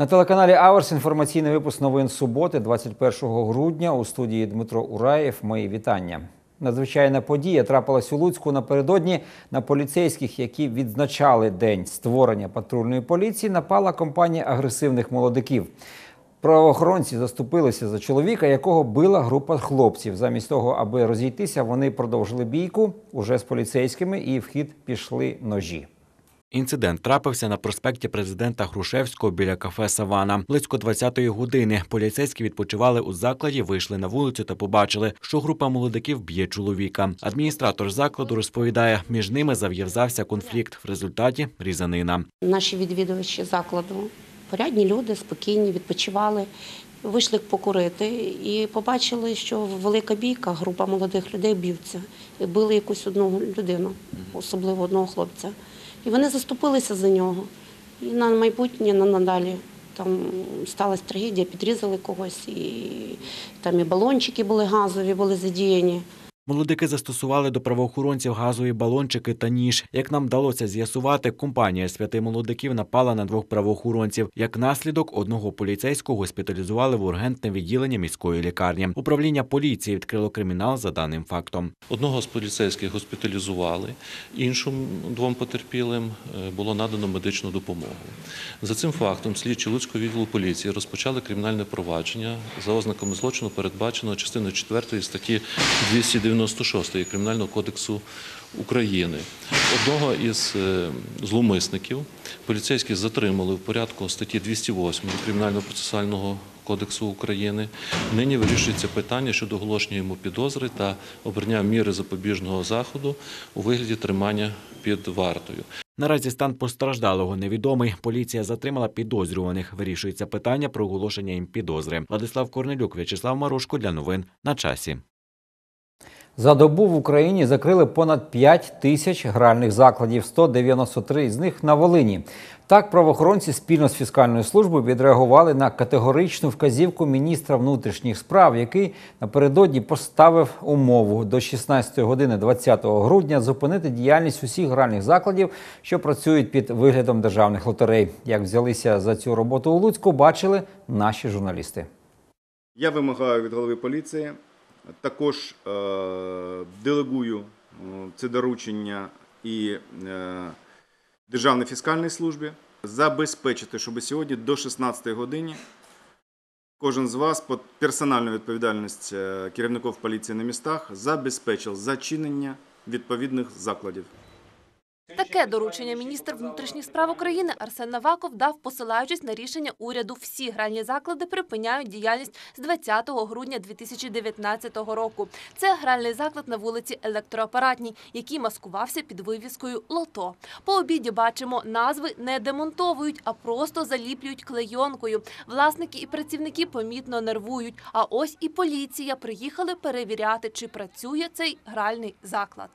На телеканалі Аверс інформаційний випуск новин суботи, 21 грудня. У студії Дмитро Ураєв. Мої вітання. Надзвичайна подія трапилась у Луцьку напередодні на поліцейських, які відзначали день створення патрульної поліції. Напала компанія агресивних молодиків. Правоохоронці заступилися за чоловіка, якого била група хлопців. Замість того, аби розійтися, вони продовжили бійку уже з поліцейськими, і в хід пішли ножі. Інцидент трапився на проспекті президента Грушевського біля кафе Савана. Близько 20-ї години поліцейські відпочивали у закладі, вийшли на вулицю та побачили, що група молодиків б'є чоловіка. Адміністратор закладу розповідає, між ними зав'язався конфлікт. В результаті різанина. Наші відвідувачі закладу порядні люди, спокійні, відпочивали, вийшли покурити і побачили, що велика бійка, група молодих людей б'ються. Били якусь одну людину, особливо одного хлопця. І вони заступилися за нього. І на майбутнє, на надалі. Там сталася трагедія, підрізали когось, і там і балончики були газові, були задіяні. Молодики застосували до правоохоронців газові балончики та ніж. Як нам вдалося з'ясувати, компанія святи молодиків напала на двох правоохоронців. Як наслідок, одного поліцейського госпіталізували в ургентне відділення міської лікарні. Управління поліції відкрило кримінал за даним фактом. Одного з поліцейських госпіталізували, іншим двом потерпілим е, було надано медичну допомогу. За цим фактом слідчі Луцького відділу поліції розпочали кримінальне провадження за ознаками злочину, передбаченого частиною 4 статті 296 Кримінального кодексу України. Одного із е, зловмисників поліцейські затримали в порядку статті 208 Кримінального процесуального кодексу України. Нині вирішується питання щодо оголошення йому підозри та обрання міри запобіжного заходу у вигляді тримання під вартою. Наразі стан постраждалого невідомий. Поліція затримала підозрюваних. Вирішується питання про оголошення їм підозри. Владислав Корнелюк, В'ячеслав Марушко для новин на часі. За добу в Україні закрили понад 5 тисяч гральних закладів, 193 з них на Волині. Так, правоохоронці спільно з фіскальною службою відреагували на категоричну вказівку міністра внутрішніх справ, який напередодні поставив умову до 16 години 20 грудня зупинити діяльність усіх гральних закладів, що працюють під виглядом державних лотерей. Як взялися за цю роботу у Луцьку, бачили наші журналісти. Я вимагаю від голови поліції також е, делегую е, це доручення і е, Державній фіскальній службі забезпечити, щоб сьогодні до 16 години кожен з вас під персональну відповідальність керівників поліції на містах забезпечив зачинення відповідних закладів. Таке доручення міністр внутрішніх справ України Арсен Наваков дав, посилаючись на рішення уряду. Всі гральні заклади припиняють діяльність з 20 грудня 2019 року. Це гральний заклад на вулиці Електроапаратній, який маскувався під вивіскою «Лото». По обіді бачимо, назви не демонтовують, а просто заліплюють клейонкою. Власники і працівники помітно нервують. А ось і поліція приїхали перевіряти, чи працює цей гральний заклад.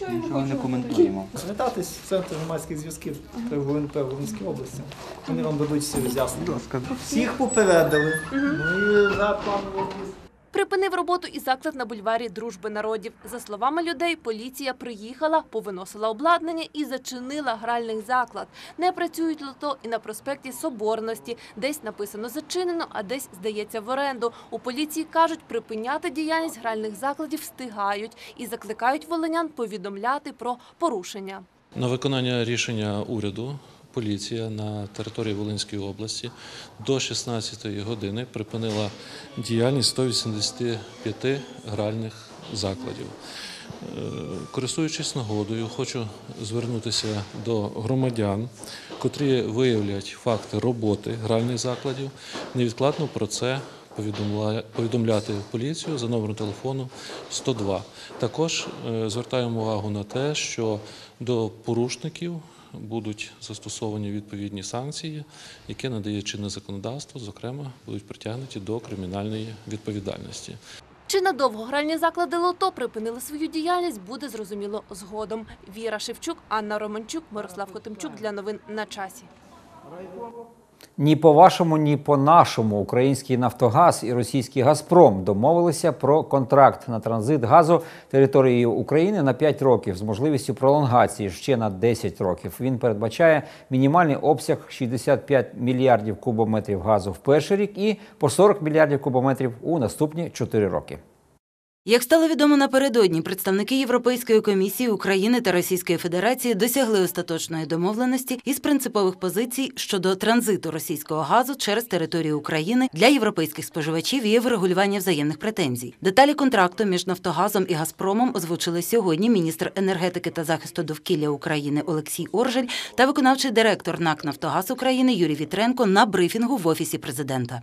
Нічого не коментуємо. Звертатись в центр громадських зв'язків при ГУНП в Волинській області. Вони вам дадуть всі роз'яснення. Всіх попередили. Ну і за. Припинив роботу і заклад на бульварі Дружби народів. За словами людей, поліція приїхала, повиносила обладнання і зачинила гральний заклад. Не працюють лото і на проспекті Соборності. Десь написано зачинено, а десь здається в оренду. У поліції кажуть, припиняти діяльність гральних закладів встигають і закликають волинян повідомляти про порушення. На виконання рішення уряду поліція на території Волинської області до 16 години припинила діяльність 185 гральних закладів. Е, Користуючись нагодою, хочу звернутися до громадян, котрі виявлять факти роботи гральних закладів, невідкладно про це повідомля- повідомляти поліцію за номером телефону 102. Також е, звертаємо увагу на те, що до порушників будуть застосовані відповідні санкції, які надає чинне законодавство, зокрема, будуть притягнуті до кримінальної відповідальності. Чи надовго гральні заклади лото припинили свою діяльність, буде зрозуміло згодом. Віра Шевчук, Анна Романчук, Мирослав Хотимчук для новин на часі. Ні по вашому, ні по нашому український Нафтогаз і російський Газпром домовилися про контракт на транзит газу територією України на 5 років з можливістю пролонгації ще на 10 років. Він передбачає мінімальний обсяг 65 мільярдів кубометрів газу в перший рік і по 40 мільярдів кубометрів у наступні 4 роки. Як стало відомо напередодні, представники Європейської комісії України та Російської Федерації досягли остаточної домовленості із принципових позицій щодо транзиту російського газу через територію України для європейських споживачів і врегулювання взаємних претензій. Деталі контракту між Нафтогазом і Газпромом озвучили сьогодні міністр енергетики та захисту довкілля України Олексій Оржель та виконавчий директор НАК Нафтогаз України Юрій Вітренко на брифінгу в офісі президента.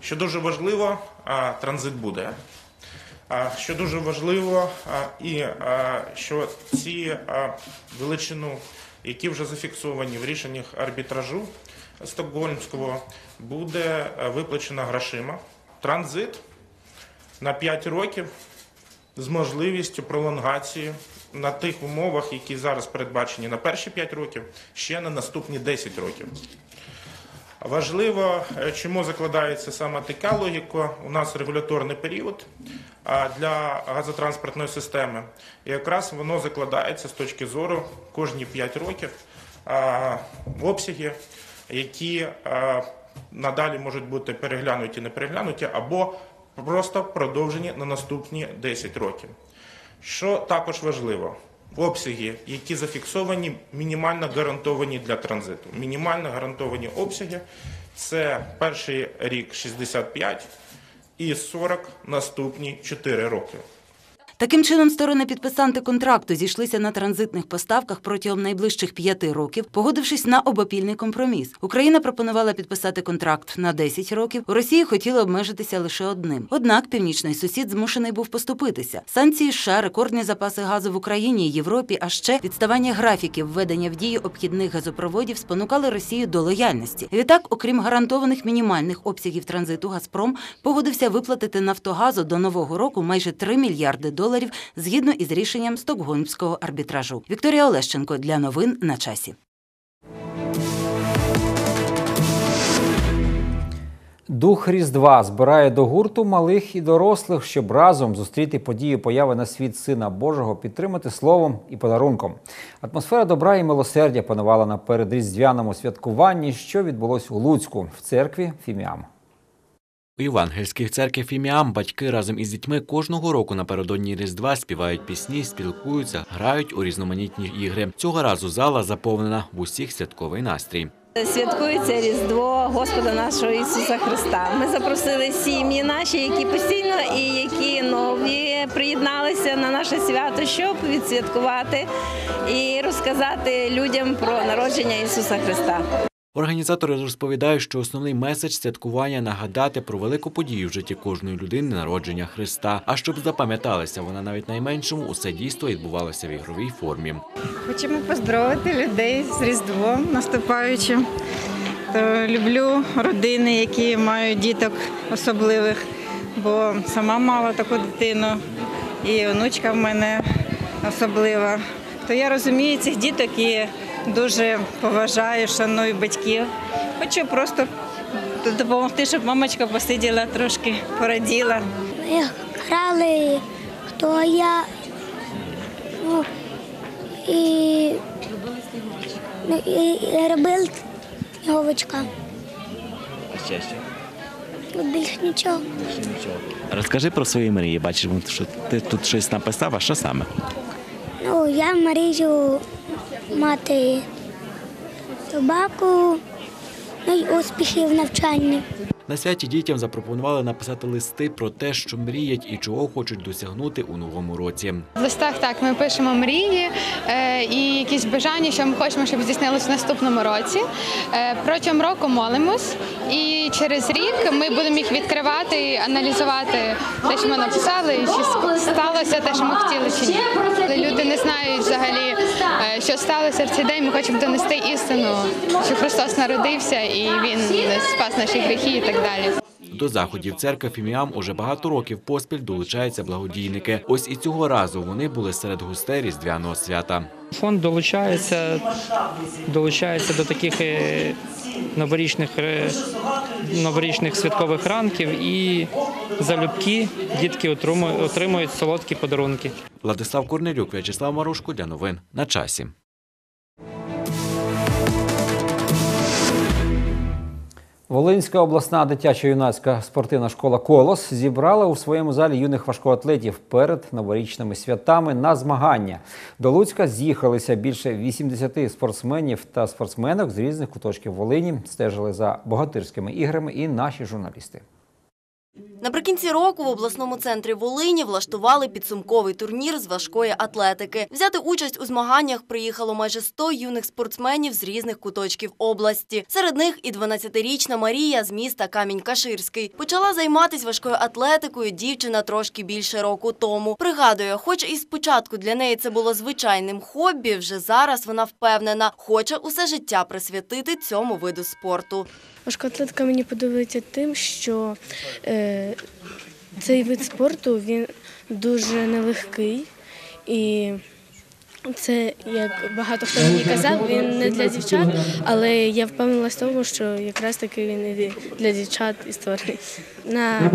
Що дуже важливо, транзит буде. Що дуже важливо, і що ці величину, які вже зафіксовані в рішеннях арбітражу Стокгольмського, буде виплачена грошима. Транзит на 5 років з можливістю пролонгації на тих умовах, які зараз передбачені на перші 5 років, ще на наступні 10 років. Важливо, е, чому закладається саме така логіка. У нас регуляторний період для газотранспортної системи. І якраз воно закладається з точки зору кожні 5 років обсяги, які надалі можуть бути переглянуті, не переглянуті, або просто продовжені на наступні 10 років. Що також важливо? Обсяги, які зафіксовані, мінімально гарантовані для транзиту. Мінімально гарантовані обсяги це перший рік 65 і 40 наступні 4 роки. Таким чином, сторони підписанти контракту зійшлися на транзитних поставках протягом найближчих п'яти років, погодившись на обопільний компроміс. Україна пропонувала підписати контракт на 10 років. У Росії хотіли обмежитися лише одним. Однак північний сусід змушений був поступитися. Санкції США, рекордні запаси газу в Україні і Європі, а ще відставання графіків введення в дію обхідних газопроводів спонукали Росію до лояльності. Відтак, окрім гарантованих мінімальних обсягів транзиту, Газпром погодився виплатити Нафтогазу до нового року майже 3 мільярди доларів згідно із рішенням Стокгольмського арбітражу. Вікторія Олещенко для новин на часі. Дух Різдва збирає до гурту малих і дорослих, щоб разом зустріти подію появи на світ Сина Божого, підтримати словом і подарунком. Атмосфера добра і милосердя панувала на передріздвяному святкуванні, що відбулось у Луцьку в церкві Фіміам. У євангельських церквах Фіміам батьки разом із дітьми кожного року напередодні Різдва співають пісні, спілкуються, грають у різноманітні ігри. Цього разу зала заповнена в усіх святковий настрій. Святкується Різдво Господа нашого Ісуса Христа. Ми запросили сім'ї наші, які постійно і які нові приєдналися на наше свято, щоб відсвяткувати і розказати людям про народження Ісуса Христа. Організатори розповідають, що основний меседж святкування нагадати про велику подію в житті кожної людини народження Христа. А щоб запам'яталася вона навіть найменшому, усе дійство відбувалося в ігровій формі. Хочемо поздоровити людей з Різдвом наступаючим. То люблю родини, які мають діток особливих, бо сама мала таку дитину, і онучка в мене особлива. То я розумію цих діток і дуже поважаю, шаную батьків. Хочу просто допомогти, щоб мамочка посиділа трошки, пораділа. Ми грали, хто я. Ну, і, ну, і, і робили сніговичка. А ще що? Більше нічого. Більше нічого. Розкажи про свої мрії. Бачимо, що ти тут щось написав, а що саме? Ну, я мрію мати собаку, ну й успіхів в навчанні. На святі дітям запропонували написати листи про те, що мріють і чого хочуть досягнути у новому році. В листах так ми пишемо мрії е, і якісь бажання, що ми хочемо, щоб здійснилось в наступному році. Е, протягом року молимось, і через рік ми будемо їх відкривати і аналізувати те, що ми написали, і чи сталося те, що ми хотіли, чи ні. Люди не знають взагалі, що сталося в цей день. Ми хочемо донести істину, що Христос народився і Він спас наші гріхи і так далі. До заходів церкви Фіміам уже багато років поспіль долучаються благодійники. Ось і цього разу вони були серед гостей різдвяного свята. Фонд долучається, долучається до таких е, новорічних, е, новорічних святкових ранків і залюбки дітки отримують, отримують солодкі подарунки. Владислав Корнелюк, В'ячеслав Марушко для новин на часі. Волинська обласна дитячо-юнацька спортивна школа Колос зібрала у своєму залі юних важкоатлетів перед новорічними святами на змагання. До Луцька з'їхалися більше 80 спортсменів та спортсменок з різних куточків Волині. Стежили за богатирськими іграми і наші журналісти. Наприкінці року в обласному центрі Волині влаштували підсумковий турнір з важкої атлетики. Взяти участь у змаганнях приїхало майже 100 юних спортсменів з різних куточків області. Серед них і 12-річна Марія з міста Камінь-Каширський. Почала займатися важкою атлетикою дівчина трошки більше року тому. Пригадує, хоч і спочатку для неї це було звичайним хобі, вже зараз вона впевнена, хоче усе життя присвятити цьому виду спорту. Важкоатлетика мені подобається тим, що е, цей вид спорту він дуже нелегкий і це, як багато хто мені казав, він не для дівчат, але я впевнилася в тому, що якраз таки він і для дівчат і створений. На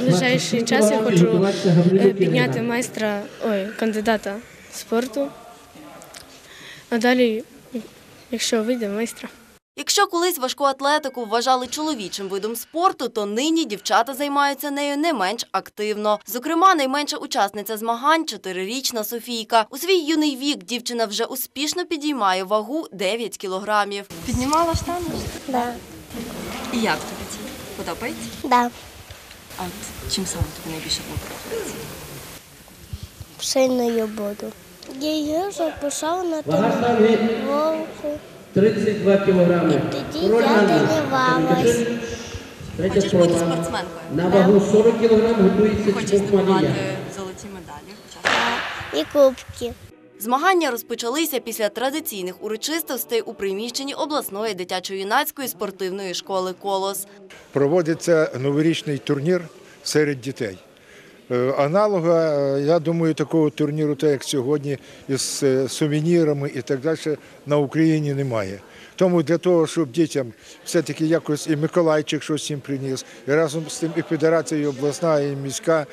ближайший час я хочу е, підняти майстра, ой, кандидата спорту, а далі, якщо вийде, майстра. Якщо колись важку атлетику вважали чоловічим видом спорту, то нині дівчата займаються нею не менш активно. Зокрема, найменша учасниця змагань – чотирирічна Софійка. У свій юний вік дівчина вже успішно підіймає вагу 9 кілограмів. Піднімала штангу? Да. І як тобі це? Подобається? Да. А от чим саме тобі найбільше подобається? Сильною буду. Я її записав на тренування. 32 кілограми. Я тренувалась. Третя спроба. спортсменкою? На вагу 40 кілограм готується Чіпок Марія. золоті медалі? І кубки. Змагання розпочалися після традиційних урочистостей у приміщенні обласної дитячо-юнацької спортивної школи «Колос». проводиться новорічний турнір серед дітей. Е, Аналога, е, я думаю, такого турніру, так як сьогодні, із е, сувенірами і так далі, на Україні немає. Тому для того, щоб дітям все-таки якось і Миколайчик щось їм приніс, і разом з тим і Федерація і обласна, і міська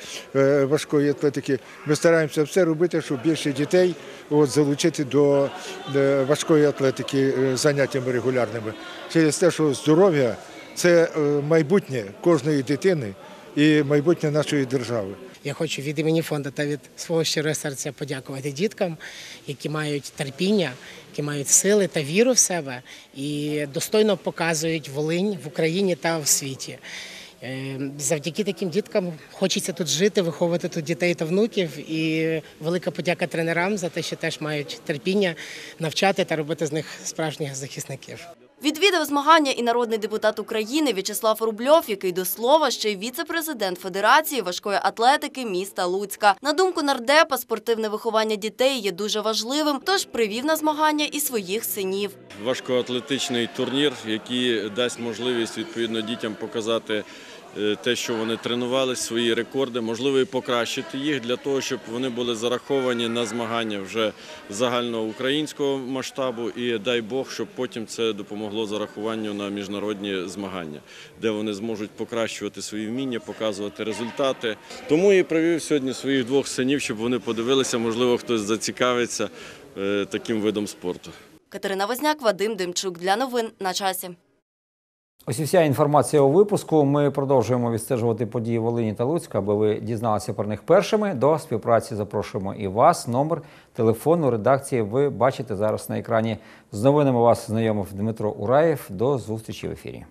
важкої атлетики, ми стараємося все робити, щоб більше дітей от, залучити до важкої атлетики заняттями регулярними. Через те, що здоров'я це майбутнє кожної дитини і майбутнє нашої держави. Я хочу від імені фонду та від свого щирого серця подякувати діткам, які мають терпіння, які мають сили та віру в себе і достойно показують Волинь в Україні та в світі. Е, Завдяки таким діткам хочеться тут жити, виховувати тут дітей та внуків. І велика подяка тренерам за те, що теж мають терпіння навчати та робити з них справжніх захисників. Відвідав змагання і народний депутат України В'ячеслав Рубльов, який до слова ще й віце-президент Федерації важкої атлетики міста Луцька. На думку нардепа, спортивне виховання дітей є дуже важливим, тож привів на змагання і своїх синів. важкоатлетичний турнір, який дасть можливість відповідно дітям показати те, що вони тренували, свої рекорди, можливо, і покращити їх для того, щоб вони були зараховані на змагання вже загальноукраїнського масштабу. І дай Бог, щоб потім це допомогло зарахуванню на міжнародні змагання, де вони зможуть покращувати свої вміння, показувати результати. Тому і привів сьогодні своїх двох синів, щоб вони подивилися, можливо, хтось зацікавиться е, таким видом спорту. Катерина Возняк, Вадим Демчук. Для новин на часі. Ось і вся інформація у випуску. Ми продовжуємо відстежувати події Волині та Луцька, аби ви дізналися про них першими. До співпраці запрошуємо і вас. Номер телефону редакції ви бачите зараз на екрані. З новинами вас знайомив Дмитро Ураєв. До зустрічі в ефірі.